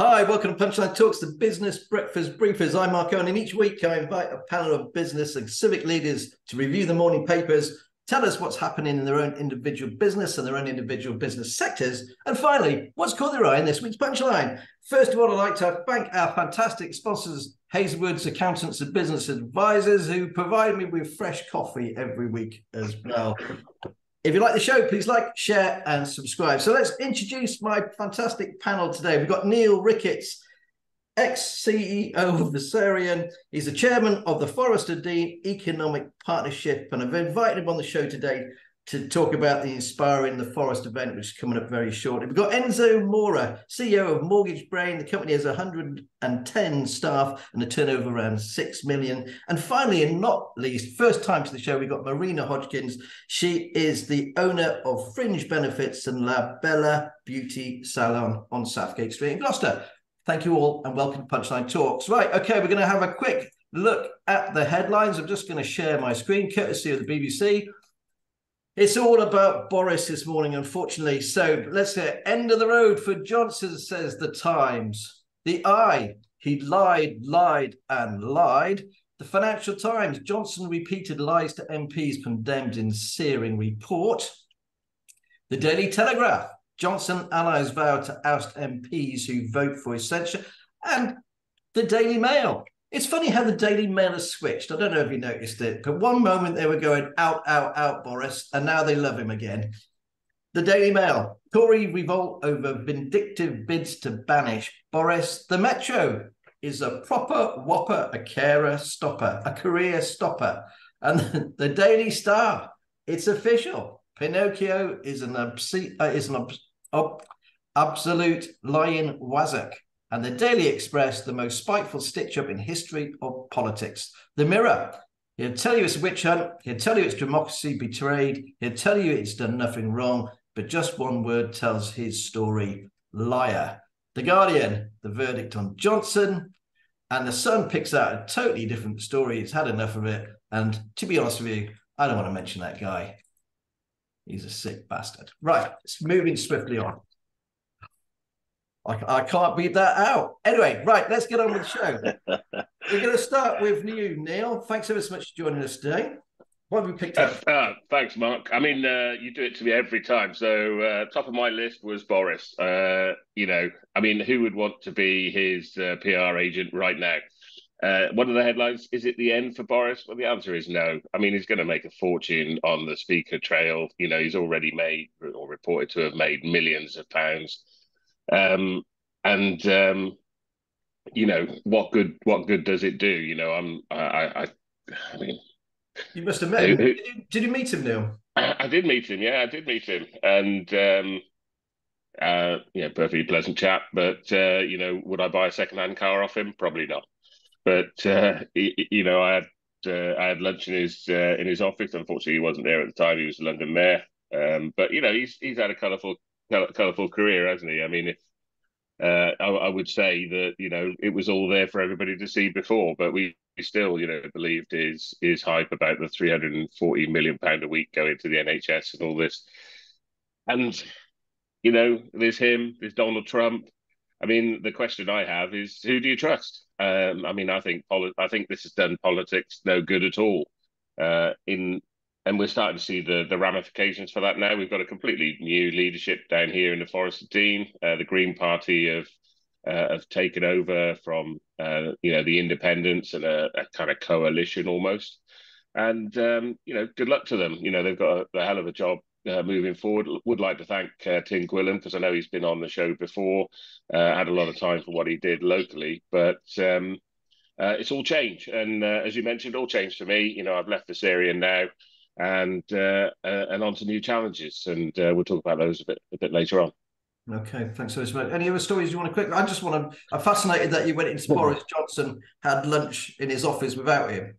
Hi, welcome to Punchline Talks, the business breakfast briefers. I'm Mark Owen, and each week I invite a panel of business and civic leaders to review the morning papers, tell us what's happening in their own individual business and their own individual business sectors, and finally, what's caught their eye in this week's Punchline. First of all, I'd like to thank our fantastic sponsors, Hazlewoods Accountants and Business Advisors, who provide me with fresh coffee every week as well. If you like the show, please like, share, and subscribe. So let's introduce my fantastic panel today. We've got Neill Ricketts, ex CEO of Versarien. He's the chairman of the Forest of Dean Economic Partnership, and I've invited him on the show today to talk about the Inspiring the Forest event, which is coming up very shortly. We've got Enzo Mora, CEO of Mortgage Brain. The company has 110 staff and a turnover around 6 million. And finally, and not least, first time to the show, we've got Marina Hodgkins. She is the owner of Fringe Benefits and La Bella Beauty Salon on Southgate Street in Gloucester. Thank you all and welcome to Punchline Talks. Right, okay, we're going to have a quick look at the headlines. I'm just going to share my screen, courtesy of the BBC. It's all about Boris this morning, unfortunately. So let's hear end of the road for Johnson, says the Times. The Eye, he lied, lied, and lied. The Financial Times, Johnson repeated lies to MPs condemned in searing report. The Daily Telegraph, Johnson allies vow to oust MPs who vote for censure. And the Daily Mail, it's funny how the Daily Mail has switched. I don't know if you noticed it, but one moment they were going out, out, out, Boris, and now they love him again. The Daily Mail, Tory revolt over vindictive bids to banish Boris. The Metro is a proper whopper, a carer stopper, a career stopper. And the Daily Star, it's official. Pinocchio is an, obse- uh, is an ob- ob- absolute lying wazzock and the Daily Express, the most spiteful stitch up in history of politics. The Mirror, he'll tell you it's a witch hunt, he'll tell you it's democracy betrayed, he'll tell you it's done nothing wrong, but just one word tells his story liar. The Guardian, the verdict on Johnson, and the Sun picks out a totally different story. It's had enough of it. And to be honest with you, I don't want to mention that guy. He's a sick bastard. Right, it's moving swiftly on. I, I can't beat that out. Anyway, right, let's get on with the show. We're going to start with you, Neill. Thanks ever so much for joining us today. What have we picked up? Uh, uh, thanks, Mark. I mean, uh, you do it to me every time. So, uh, top of my list was Boris. Uh, you know, I mean, who would want to be his uh, PR agent right now? one of the headlines is it the end for Boris? Well, the answer is no. I mean, he's going to make a fortune on the speaker trail. You know, he's already made or reported to have made millions of pounds. Um, and um, you know what good what good does it do? You know, I'm I I, I mean, you must have met him. Did you, did you meet him, Neill? I, I did meet him. Yeah, I did meet him, and um, uh, yeah, perfectly pleasant chap. But uh, you know, would I buy a second-hand car off him? Probably not. But uh, you know, I had uh, I had lunch in his uh, in his office. Unfortunately, he wasn't there at the time. He was the London mayor. Um, but you know, he's he's had a colourful colourful career, hasn't he? I mean, if uh, I, I, would say that you know it was all there for everybody to see before, but we still you know believed his his hype about the 340 million pound a week going to the NHS and all this, and you know there's him, there's Donald Trump. I mean, the question I have is who do you trust? Um, I mean, I think poli- I think this has done politics no good at all. Uh, in and we're starting to see the the ramifications for that now. We've got a completely new leadership down here in the Forest of Dean. Uh, the Green Party have uh, have taken over from uh, you know the Independents and a, a, kind of coalition almost. And um, you know, good luck to them. You know, they've got a, a hell of a job uh, moving forward. Would like to thank uh, Tim Gwilym because I know he's been on the show before. Uh, had a lot of time for what he did locally, but um, uh, it's all change. And uh, as you mentioned, all change for me. You know, I've left this area now and uh, uh, and on to new challenges. And uh, we'll talk about those a bit a bit later on. Okay, thanks so much. Any other stories you want to quick? I just want to. I'm fascinated that you went into Boris Johnson, had lunch in his office without him.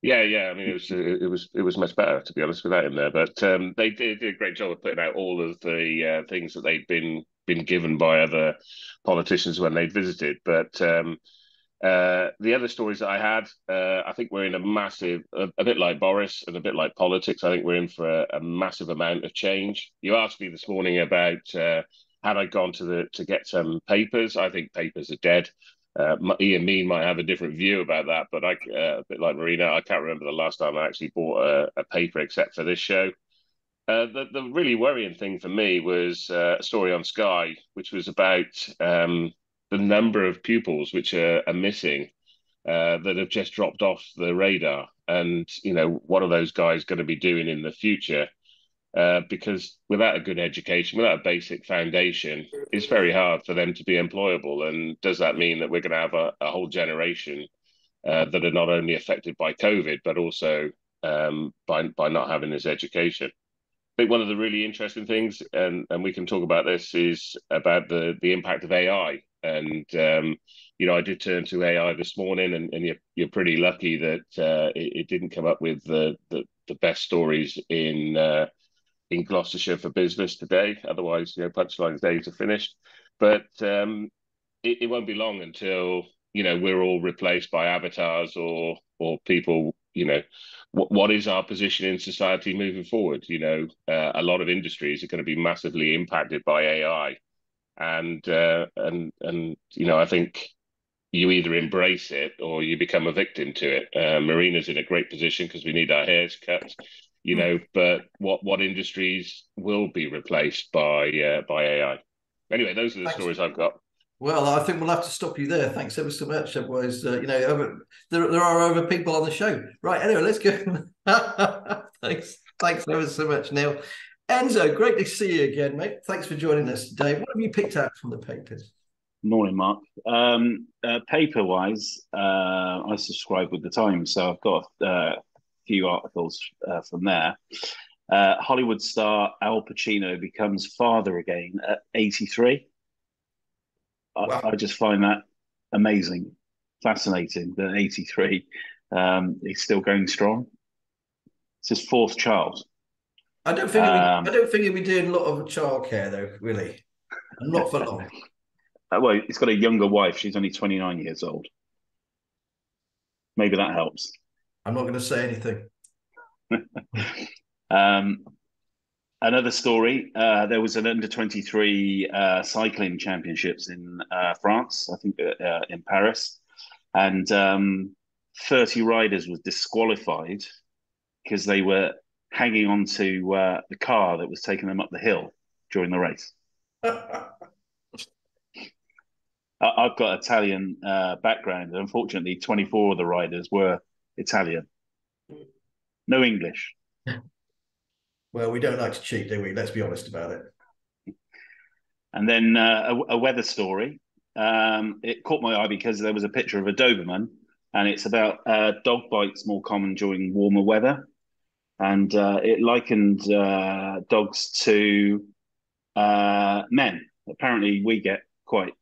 Yeah, yeah. I mean, it was it was it was much better to be honest without him there. But um, they did, did, a great job of putting out all of the uh, things that they'd been been given by other politicians when they'd visited. But um, uh, the other stories that I had, uh, I think we're in a massive, a, a, bit like Boris and a bit like politics. I think we're in for a, a massive amount of change. You asked me this morning about uh, had I gone to the to get some papers, I think papers are dead. Uh, Ian Mean might have a different view about that, but I, uh, a bit like Marina, I can't remember the last time I actually bought a, a paper except for this show. Uh, the, the really worrying thing for me was uh, a story on Sky, which was about um, the number of pupils which are, are missing uh, that have just dropped off the radar. And, you know, what are those guys going to be doing in the future? Uh, because without a good education, without a basic foundation, it's very hard for them to be employable. And does that mean that we're going to have a, a whole generation uh, that are not only affected by COVID, but also um, by, by not having this education? I think one of the really interesting things, and, and we can talk about this, is about the, the impact of AI. And, um, you know, I did turn to AI this morning, and, and you're, you're pretty lucky that uh, it, it, didn't come up with the, the, the best stories in uh, in Gloucestershire for business today. Otherwise, you know, Punchline's days are finished. But um, it, it won't be long until you know we're all replaced by avatars or or people you know what, what is our position in society moving forward you know uh, a lot of industries are going to be massively impacted by ai and uh, and and you know i think you either embrace it or you become a victim to it uh, marina's in a great position because we need our hairs cut you know but what what industries will be replaced by uh, by ai anyway those are the Thanks. stories i've got well, I think we'll have to stop you there. Thanks ever so much. Otherwise, uh, you know, over, there, there are other people on the show. Right. Anyway, let's go. thanks. Thanks ever so much, Neill. Enzo, great to see you again, mate. Thanks for joining us today. What have you picked out from the papers? Morning, Mark. Um, uh, paper wise, uh, I subscribe with the Times, so I've got uh, a few articles uh, from there. Uh, Hollywood star Al Pacino becomes father again at 83. Wow. I, I, just find that amazing, fascinating that 83 um, he's still going strong. It's his fourth child. I don't think um, be, I don't think he'll be doing a lot of childcare though, really. Not for long. Uh, well, he's got a younger wife. She's only 29 years old. Maybe that helps. I'm not going to say anything. um, Another story: uh, there was an under twenty three uh, cycling championships in uh, France, I think uh, uh, in Paris, and um, thirty riders was disqualified because they were hanging on to uh, the car that was taking them up the hill during the race. I've got Italian background, and unfortunately, twenty four of the riders were Italian, no English. Well, we don't like to cheat, do we? Let's be honest about it. And then uh, a, a, weather story. Um, it caught my eye because there was a picture of a Doberman, and it's about uh, dog bites more common during warmer weather. And uh, it likened uh, dogs to uh, men. Apparently, we get quite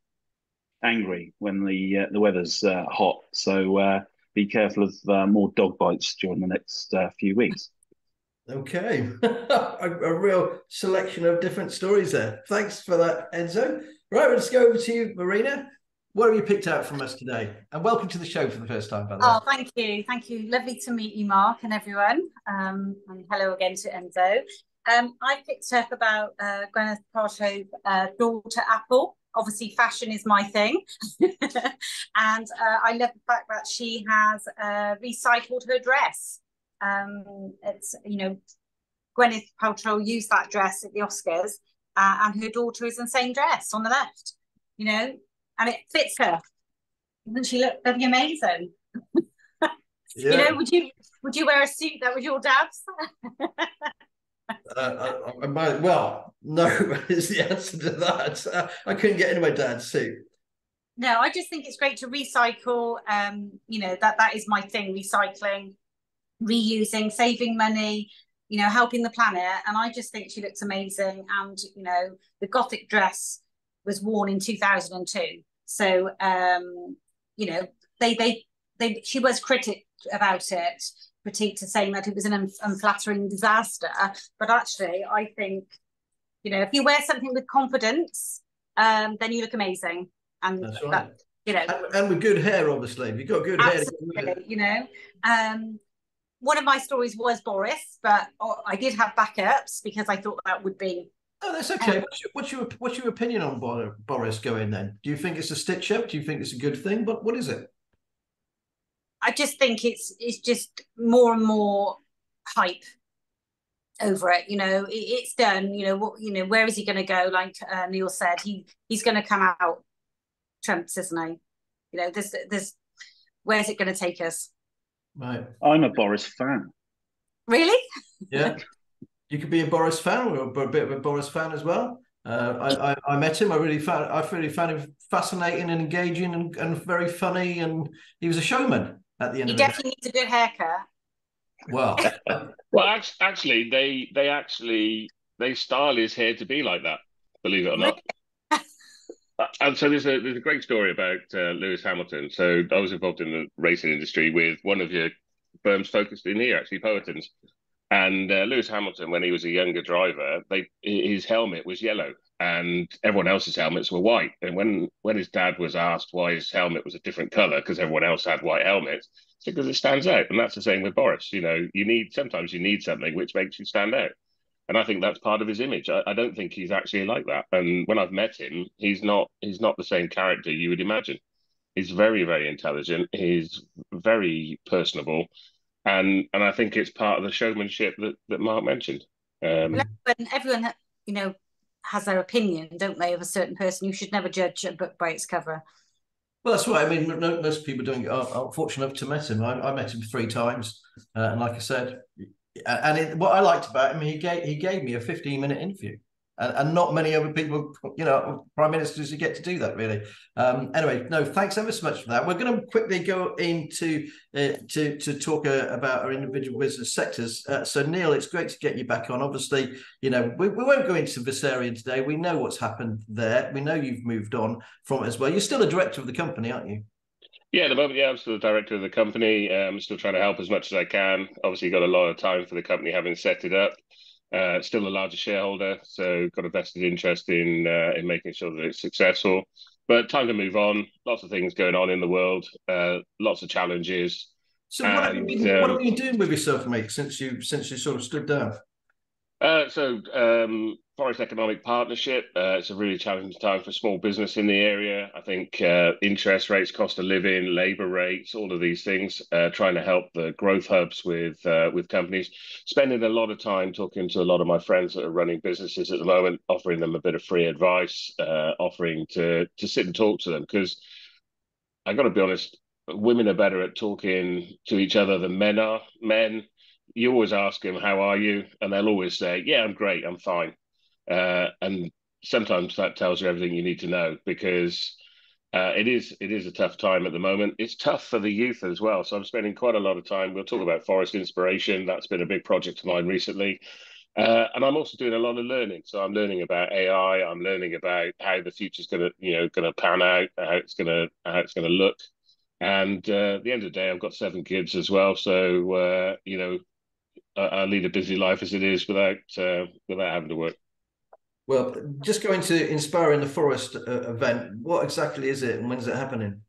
angry when the uh, the weather's hot. So be careful of more dog bites during the next few weeks. Okay, a, a, real selection of different stories there. Thanks for that, Enzo. Right, let's go over to you, Marina. What have you picked out from us today? And welcome to the show for the first time, by the way. Oh, thank you. Thank you. Lovely to meet you, Mark, and everyone. Um, and hello again to Enzo. Um, I picked up about uh, Gwyneth Paltrow's uh, daughter, Apple. Obviously, fashion is my thing. and uh, I love the fact that she has uh, recycled her dress. Um, it's you know, Gwyneth Paltrow used that dress at the Oscars, uh, and her daughter is in the same dress on the left. You know, and it fits her. Doesn't she look bloody amazing? yeah. You know, would you would you wear a suit that was your dad's? uh, I, I might, well, no is the answer to that. Uh, I couldn't get into my dad's suit. No, I just think it's great to recycle. Um, you know that that is my thing, recycling reusing, saving money, you know, helping the planet. And I just think she looks amazing. And, you know, the Gothic dress was worn in 2002. So, um, you know, they, they, they, she was critic about it, critique to saying that it was an unflattering disaster. But actually, I think, you know, if you wear something with confidence, um, then you look amazing. And That's right. That, you know, and, and, with good hair, obviously, if you've got good absolutely, hair, you know. Um, one of my stories was Boris, but oh, I did have backups because I thought that would be Oh, that's okay. Um, what's, your, what's your what's your opinion on Boris going then? Do you think it's a stitch up? Do you think it's a good thing? But what is it? I just think it's it's just more and more hype over it. You know, it, it's done. You know what? You know where is he going to go? Like uh, Neill said, he he's going to come out Trump's, isn't he? You know, there's there's where's it going to take us? Right. I'm a Boris fan. Really? Yeah. you could be a Boris fan or a bit of a Boris fan as well. Uh, I, I, I, met him. I really found I really found him fascinating and engaging and, and very funny. And he was a showman at the end. He definitely needs a good haircut. Well, well, actually, they they actually they style his hair to be like that. Believe it or not. Uh, and so there's a there's a great story about uh, Lewis Hamilton. So I was involved in the racing industry with one of your firms focused in here, actually, Powitons. And uh, Lewis Hamilton, when he was a younger driver, they his helmet was yellow, and everyone else's helmets were white. And when when his dad was asked why his helmet was a different color because everyone else had white helmets, it's because it stands out. And that's the same with Boris. You know, you need sometimes you need something which makes you stand out. And I think that's part of his image. I, I don't think he's actually like that. And when I've met him, he's not he's not the same character you would imagine. He's very, very intelligent. He's very personable. And and I think it's part of the showmanship that, that Mark mentioned. Um, when everyone, you know, has their opinion, don't they, of a certain person. You should never judge a book by its cover. Well, that's right. I mean, no, most people don't. I'm fortunate enough to meet him. I, I met him three times, uh, and like I said, and it, what I liked about him, he gave he gave me a 15 minute interview and, and not many other people, you know, prime ministers who get to do that really. Um, anyway, no, thanks ever so much for that. We're going to quickly go into uh, to to talk uh, about our individual business sectors. Uh, so Neill, it's great to get you back on. Obviously, you know, we, we won't go into Versarien today. We know what's happened there. We know you've moved on from it as well. You're still a director of the company, aren't you? Yeah, at the moment, yeah, I'm still the director of the company. I'm still trying to help as much as I can. Obviously, got a lot of time for the company having set it up. Uh, still the largest shareholder, so got a vested interest in uh, in making sure that it's successful. But time to move on. Lots of things going on in the world. Uh, lots of challenges. So what, and, have you been, um, what have you been doing with yourself, mate? Since you since you sort of stood down. Uh, so um, Forest Economic Partnership. Uh, it's a really challenging time for small business in the area. I think uh, interest rates, cost of living, labour rates, all of these things. Uh, trying to help the growth hubs with uh, with companies. Spending a lot of time talking to a lot of my friends that are running businesses at the moment, offering them a bit of free advice, uh, offering to to sit and talk to them because I got to be honest, women are better at talking to each other than men are. Men you always ask them, "How are you?" and they'll always say, "Yeah, I'm great. I'm fine." Uh, and sometimes that tells you everything you need to know because uh, it is it is a tough time at the moment. It's tough for the youth as well. So I'm spending quite a lot of time. We'll talk about forest inspiration. That's been a big project of mine recently. Uh, and I'm also doing a lot of learning. So I'm learning about AI. I'm learning about how the future's going to, you know, going to pan out, how it's going to, how it's going to look. And uh, at the end of the day, I've got seven kids as well. So uh, you know, I, I, lead a busy life as it is without uh, without having to work. Well, just going to Inspiring the Forest uh, event, what exactly is it and when's it happening?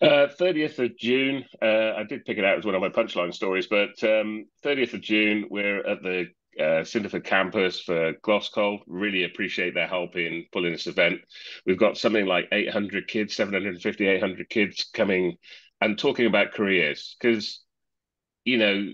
Uh, 30th of June. Uh, I did pick it out as one of my punchline stories, but um, 30th of June, we're at the uh, Cinderford campus for Gloscol. Really appreciate their help in pulling this event. We've got something like 800 kids, 750, 800 kids coming and talking about careers because, you know,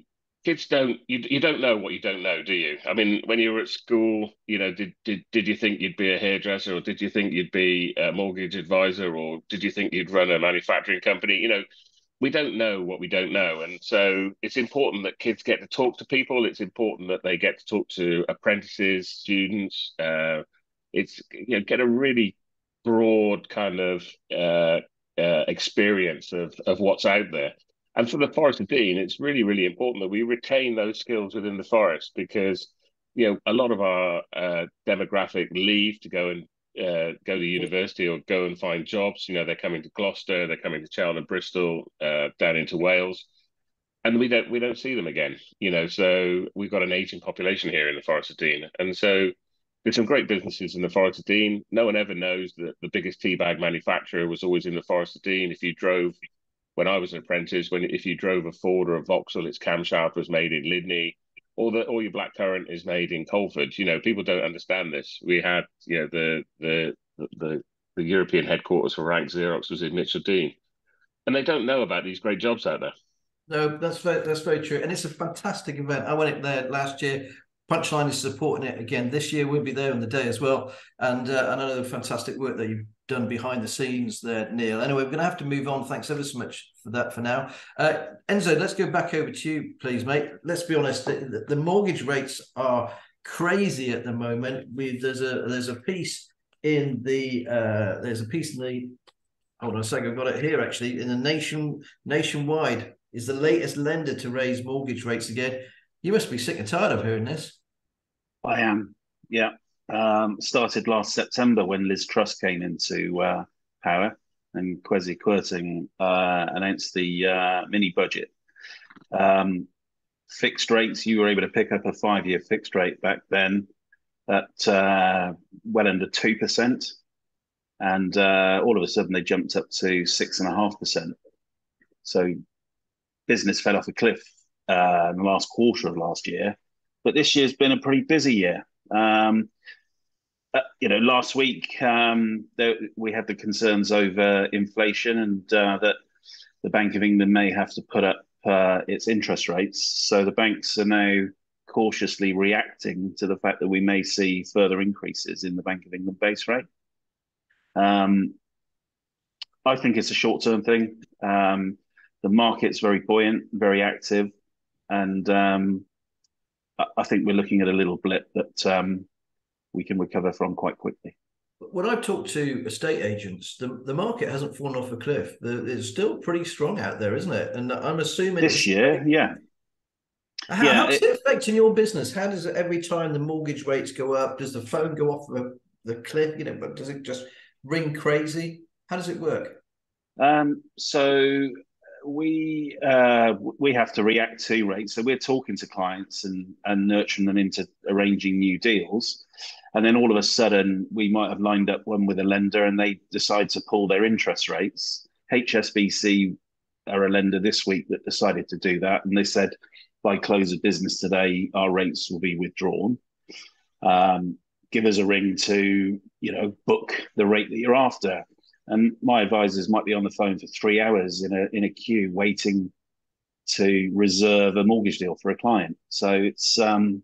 kids don't you, you don't know what you don't know do you? I mean when you were at school you know did, did did you think you'd be a hairdresser or did you think you'd be a mortgage advisor or did you think you'd run a manufacturing company? You know we don't know what we don't know. And so it's important that kids get to talk to people. It's important that they get to talk to apprentices students. Uh, it's you know get a really broad kind of uh, uh, experience of of what's out there and for the Forest Dean, it's really, really important that we retain those skills within the forest because, you know, a lot of our uh, demographic leave to go and uh, go to university or go and find jobs. You know, they're coming to Gloucester, they're coming to Cheltenham, Bristol, uh, down into Wales, and we don't we don't see them again. You know, so we've got an aging population here in the Forest of Dean, and so there's some great businesses in the Forest of Dean. No one ever knows that the biggest tea bag manufacturer was always in the Forest of Dean. If you drove when I was an apprentice, when if you drove a Ford or a Vauxhall, its camshaft was made in Lydney. all the all your blackcurrant is made in Coleford. You know, people don't understand this. We had, you know, the the the the European headquarters for Rank Xerox was in Mitcheldean, and they don't know about these great jobs out there. No, that's very that's very true, and it's a fantastic event. I went there last year. Punchline is supporting it again this year. We'll be there on the day as well, and uh, and I know the fantastic work that you've done behind the scenes there, Neill. Anyway, we're going to have to move on. Thanks ever so much for that for now. Uh, Enzo, let's go back over to you, please, mate. Let's be honest, the, the mortgage rates are crazy at the moment. We there's a there's a piece in the uh, there's a piece in the hold on a second, I've got it here actually in the nation nationwide is the latest lender to raise mortgage rates again. You must be sick and tired of hearing this. I am, yeah. Um, started last September when Liz Truss came into uh, power and Kwasi Kwarteng uh, announced the uh, mini budget. Um, fixed rates, you were able to pick up a five year fixed rate back then at uh, well under 2%. And uh, all of a sudden they jumped up to 6.5%. So business fell off a cliff uh, in the last quarter of last year. But this year's been a pretty busy year. Um, uh, you know, last week um, there, we had the concerns over inflation and uh, that the Bank of England may have to put up uh, its interest rates. So the banks are now cautiously reacting to the fact that we may see further increases in the Bank of England base rate. Um, I think it's a short term thing. Um, the market's very buoyant, very active, and um, I think we're looking at a little blip that um, we can recover from quite quickly. When I've talked to estate agents, the, the market hasn't fallen off a cliff. The, it's still pretty strong out there, isn't it? And I'm assuming this year, yeah. How, yeah, how's it, it affecting your business? How does it every time the mortgage rates go up? Does the phone go off the, the cliff? You know, but does it just ring crazy? How does it work? Um, so we uh, we have to react to rates. So we're talking to clients and and nurturing them into arranging new deals, and then all of a sudden we might have lined up one with a lender and they decide to pull their interest rates. HSBC are a lender this week that decided to do that, and they said by close of business today our rates will be withdrawn. Um, give us a ring to you know book the rate that you're after and my advisors might be on the phone for three hours in a in a queue waiting to reserve a mortgage deal for a client. So it's um,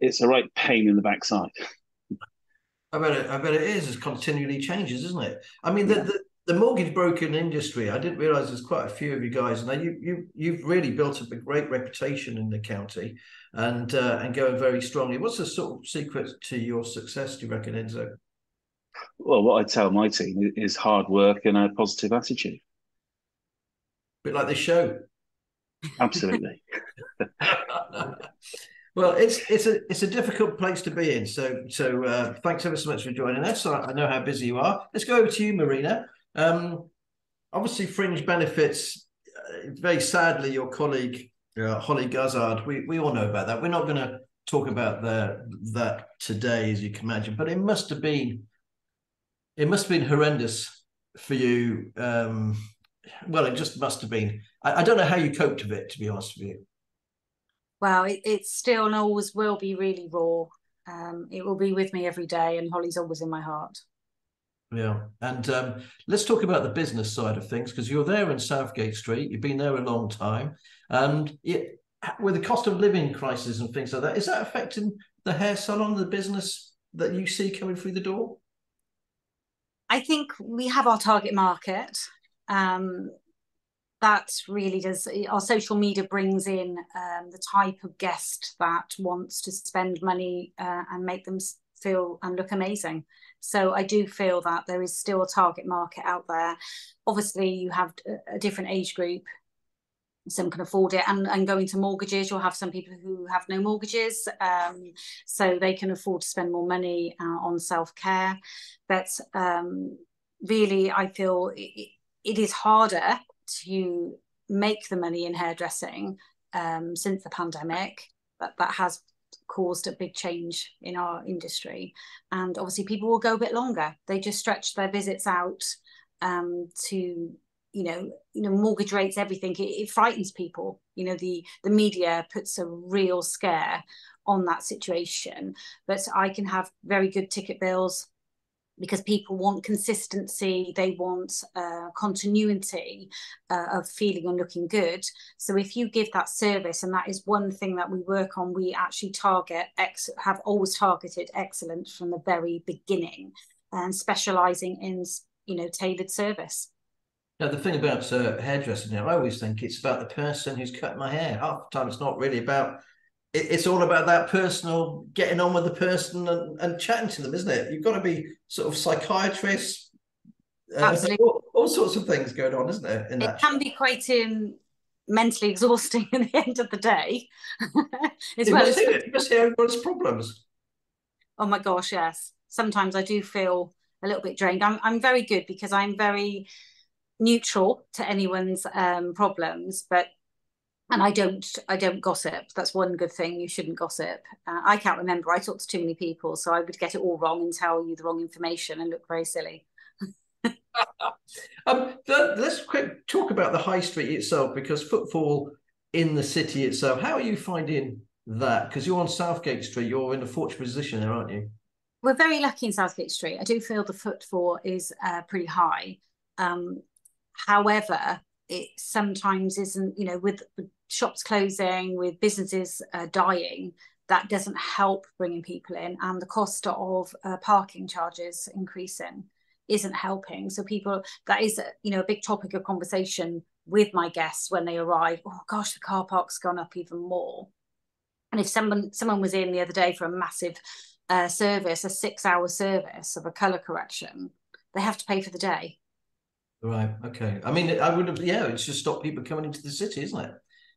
it's a right pain in the backside. I bet it. I bet it is. It continually changes, isn't it? I mean, yeah. the, the, the mortgage broking industry. I didn't realize there's quite a few of you guys. Now you you you've really built up a great reputation in the county, and uh, and going very strongly. What's the sort of secret to your success? Do you reckon, Enzo? Well, what I tell my team is hard work and a positive attitude. A bit like this show. Absolutely. well, it's it's a it's a difficult place to be in. So so uh, thanks ever so much for joining us. I, I know how busy you are. Let's go over to you, Marina. Um, obviously, fringe benefits. Uh, very sadly, your colleague uh, Hollie Gazzard. We we all know about that. We're not going to talk about the, that today, as you can imagine, but it must have been it must have been horrendous for you. Um, well, it just must have been. I, I, don't know how you coped with it, to be honest with you. Well, it, it's still and always will be really raw. Um, it will be with me every day, and Hollie's always in my heart. Yeah, and um, let's talk about the business side of things because you're there in Southgate Street. You've been there a long time, and it, with the cost of living crisis and things like that, is that affecting the hair salon, the business that you see coming through the door? I think we have our target market. Um, that really does our social media brings in um, the type of guest that wants to spend money uh, and make them feel and look amazing. So I do feel that there is still a target market out there. Obviously, you have a different age group some can afford it. And, and going to mortgages you'll have some people who have no mortgages um, so they can afford to spend more money uh, on self-care. But um, really i feel it, it is harder to make the money in hairdressing um, since the pandemic that that has caused a big change in our industry. And obviously people will go a bit longer. They just stretch their visits out um, to you know you know mortgage rates everything it, it, frightens people. You know the the media puts a real scare on that situation. But i can have very good ticket bills because people want consistency. They want uh, continuity uh, of feeling and looking good. So if you give that service and that is one thing that we work on we actually target ex have always targeted excellence from the very beginning and specializing in you know tailored service now, the thing about uh, hairdressing now, I always think it's about the person who's cutting my hair. Half the time, it's not really about. It, it's all about that personal getting on with the person and, and chatting to them, isn't it? You've got to be sort of psychiatrist. Uh, Absolutely. All, all, sorts of things going on, isn't there? it can be quite um, mentally exhausting at the end of the day. as well as you must hear everyone's problems. Oh my gosh, yes. Sometimes I do feel a little bit drained. I'm I'm very good because I'm very neutral to anyone's um, problems, but and I don't I don't gossip. That's one good thing. You shouldn't gossip. Uh, I can't remember. I talk to too many people, so I would get it all wrong and tell you the wrong information and look very silly. um, let's quick talk about the high street itself because footfall in the city itself. How are you finding that? Because you're on Southgate Street. You're in a fortunate position there, aren't you? We're very lucky in Southgate Street. I do feel the footfall is uh, pretty high. Um, However, it sometimes isn't, you know, with, with shops closing, with businesses uh, dying, that doesn't help bringing people in. And the cost of uh, parking charges increasing isn't helping. So people, that is, you know, a big topic of conversation with my guests when they arrive. Oh gosh, the car park's gone up even more. And if someone someone was in the other day for a massive uh, service, a six-hour service of a color correction, they have to pay for the day. Right. Okay. I mean, I would have. Yeah, it's just stop people coming into the city, isn't it?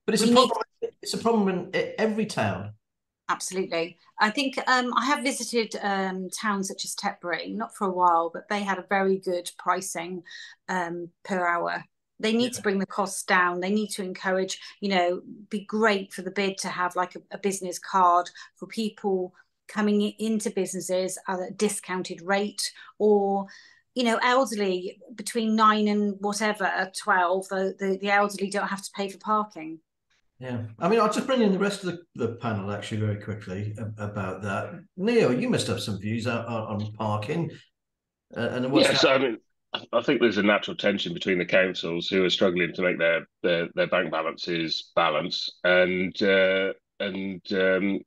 But it's we a problem. Need... It's a problem in every town. Absolutely. I think um, I have visited um, towns such as Tetbury, not for a while, but they had a very good pricing um, per hour. They need yeah. to bring the costs down. They need to encourage, you know, be great for the bid to have like a, a business card for people coming into businesses at a discounted rate or you know, elderly between nine and whatever, 12, the, the, the elderly don't have to pay for parking. Yeah, I mean, I'll just bring in the rest of the, the panel actually very quickly about that. Neill, you must have some views on, on parking. Uh, and what's yes, I mean, I think there's a natural tension between the councils who are struggling to make their their, their bank balances balance and uh, and um,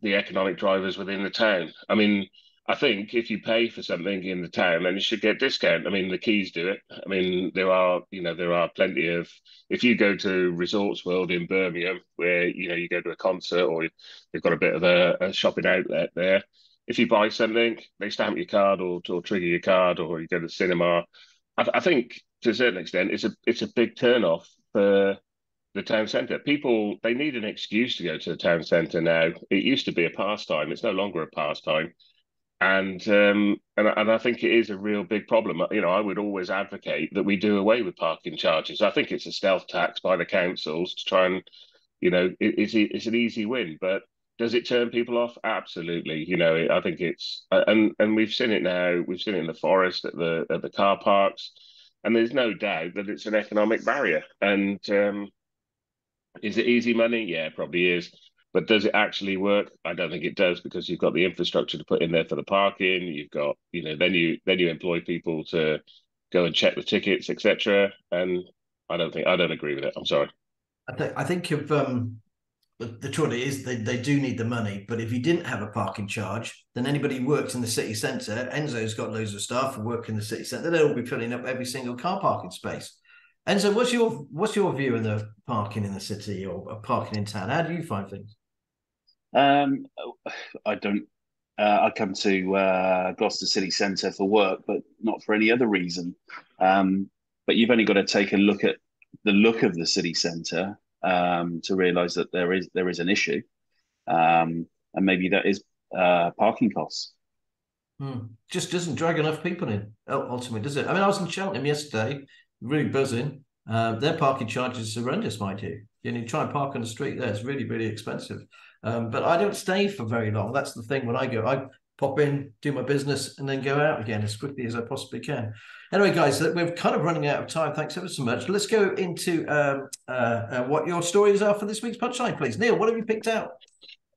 the economic drivers within the town. I mean, I think if you pay for something in the town, then you should get discount. I mean, the Quays do it. I mean, there are you know there are plenty of. If you go to Resorts World in Birmingham, where you know you go to a concert or they've got a bit of a, a shopping outlet there, if you buy something, they stamp your card or, or trigger your card, or you go to the cinema. I, I think to a certain extent, it's a it's a big turn off for the town centre. People they need an excuse to go to the town centre now. It used to be a pastime. It's no longer a pastime and um, and and I think it is a real big problem. You know, I would always advocate that we do away with parking charges. I think it's a stealth tax by the councils to try and, you know, it, it's it's an easy win, but does it turn people off? Absolutely. You know, I think it's and and we've seen it now. We've seen it in the forest at the at the car parks, and there's no doubt that it's an economic barrier. And um, is it easy money? Yeah, probably is. But does it actually work? I don't think it does because you've got the infrastructure to put in there for the parking. You've got, you know, then you then you employ people to go and check the tickets, etc. And I don't think I don't agree with it. I'm sorry. I think I think if um the trouble is they, they do need the money, but if you didn't have a parking charge, then anybody who works in the city centre, Enzo's got loads of staff who work in the city centre, they'll be filling up every single car parking space. Enzo, what's your what's your view of the parking in the city or parking in town? How do you find things? Um, I don't. Uh, I come to uh, Gloucester City Centre for work, but not for any other reason. Um, but you've only got to take a look at the look of the city centre um, to realise that there is there is an issue, um, and maybe that is uh, parking costs. Hmm. Just doesn't drag enough people in ultimately, does it? I mean, I was in Cheltenham yesterday, really buzzing. Uh, their parking charges are horrendous, mind you. You, know, you try and park on the street there; it's really, really expensive. Um, but I don't stay for very long. That's the thing. When I go, I pop in, do my business, and then go out again as quickly as I possibly can. Anyway, guys, we're kind of running out of time. Thanks ever so much. Let's go into um, uh, uh, what your stories are for this week's punchline, please. Neill, what have you picked out?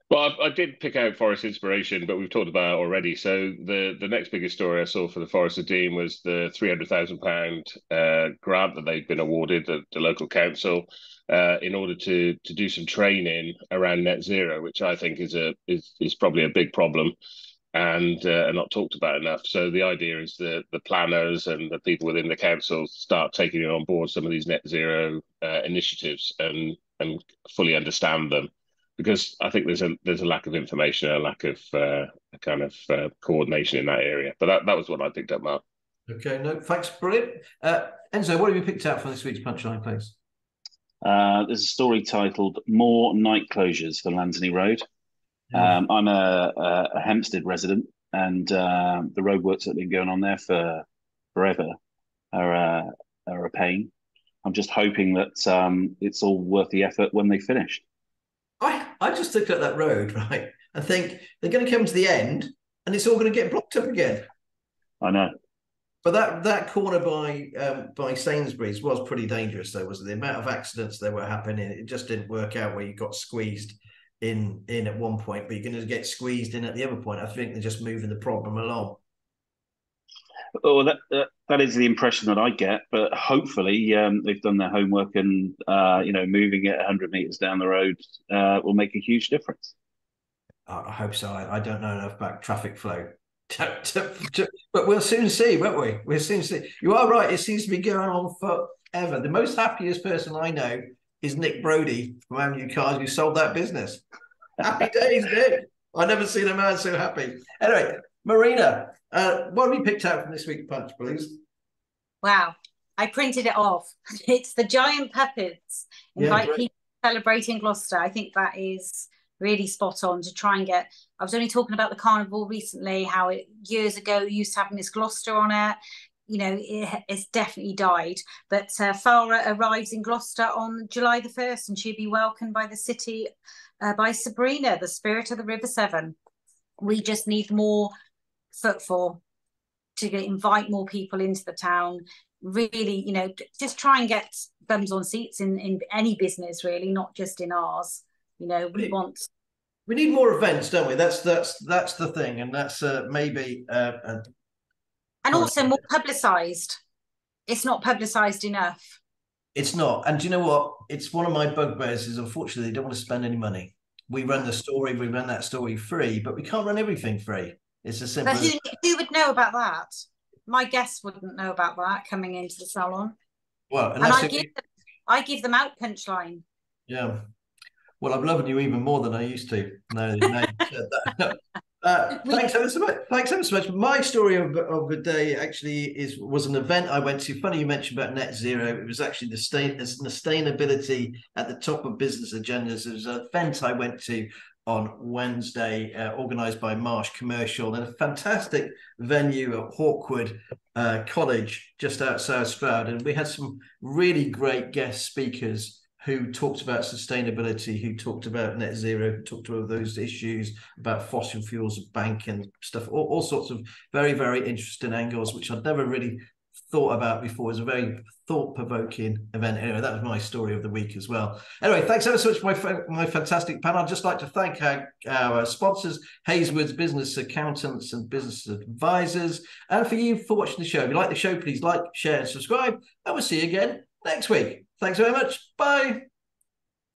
Well, I, I, did pick out Forest Inspiration, but we've talked about it already. So the the next biggest story I saw for the Forest of Dean was the three hundred thousand uh, grant that they've been awarded at the local council uh, in order to to do some training around net zero, which I think is a is is probably a big problem and uh, not talked about enough. So the idea is that the planners and the people within the council start taking on board some of these net zero uh, initiatives and and fully understand them because I think there's a there's a lack of information, a lack of uh, a kind of uh, coordination in that area. But that, that was what I picked up, Mark. Okay, no, thanks, brilliant. Uh, Enzo, what have you picked out for this week's punchline, please? Uh, there's a story titled "More Night Closures for Llanthony Road." Yeah. Um, I'm a, a, a, Hempsted resident, and uh, the roadworks that have been going on there for forever are uh, are a pain. I'm just hoping that um, it's all worth the effort when they finish. I, I just look at that road, right, and think they're going to come to the end and it's all going to get blocked up again. I know. But that that corner by um, by Sainsbury's was pretty dangerous, though, was it? The amount of accidents that were happening, it just didn't work out where you got squeezed in in at one point, but you're going to get squeezed in at the other point. I think they're just moving the problem along. Oh, that, that, that is the impression that I get. But hopefully, um, they've done their homework, and uh, you know, moving it 100 meters down the road uh, will make a huge difference. I hope so. I, I don't know enough about traffic flow, but we'll soon see, won't we? We'll soon see. You are right. It seems to be going on forever. The most happiest person I know is Nick Brody from Avenue Cars, who sold that business. Happy days, Nick. I never seen a man so happy. Anyway, Marina, uh, what have you picked out from this week's punch, please? Wow, I printed it off. It's the giant puppets. Invite yeah, people celebrating Gloucester. I think that is really spot on to try and get. I was only talking about the carnival recently, how it years ago used to have Miss Gloucester on it. You know, it, it's definitely died. But uh, Farah arrives in Gloucester on July the 1st and she'll be welcomed by the city uh, by Sabrina, the spirit of the River Severn. We just need more footfall to invite more people into the town really you know just try and get bums on seats in in any business really not just in ours you know we, we want we need more events don't we that's that's that's the thing and that's uh, maybe uh, uh, and also more publicized it's not publicized enough it's not and do you know what it's one of my bugbears is unfortunately they don't want to spend any money we run the story we run that story free but we can't run everything free it's a simple. But who, who would know about that? My guests wouldn't know about that coming into the salon. Well, and I give, them, I give them out punchline. Yeah. Well, I'm loving you even more than I used to. No, no uh, thanks ever so much. Thanks ever so much. My story of, of the day actually is was an event I went to. Funny you mentioned about net zero. It was actually the state sustainability at the top of business agendas. It was an event I went to on Wednesday, uh, organised by Marsh Commercial, and a fantastic venue at Hawkwood uh, College just outside Stroud. And we had some really great guest speakers who talked about sustainability, who talked about net zero, who talked about those issues about fossil fuels, bank and stuff, all, all sorts of very, very interesting angles, which I'd never really thought about before. It was a very thought provoking event. Anyway, that was my story of the week as well. Anyway, thanks ever so much my, my fantastic panel. I'd just like to thank our, our sponsors, Hazlewoods Business Accountants and Business Advisors, and for you for watching the show. If you like the show, please like, share, and subscribe. And we'll see you again next week. Thanks very much. Bye.